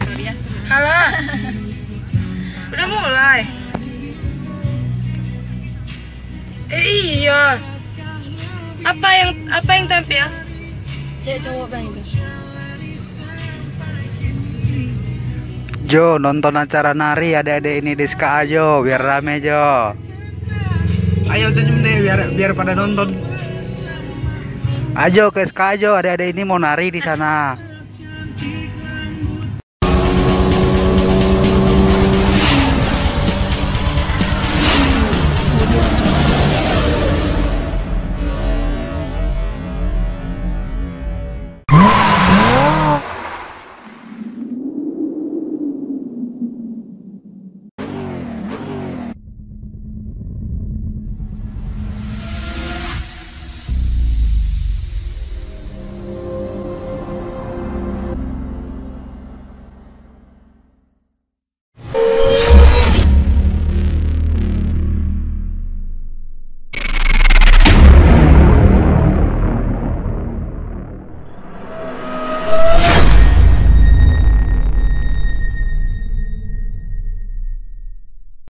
Korea Halo. Udah mulai. Eh iya. Apa yang apa yang tampil? Cek cowok bang itu Jo nonton acara nari adik-adik ini di SKA Jo biar rame Jo Ayo senyum deh biar biar pada nonton. Ayo ke SKA Jo adik-adik ini mau nari di sana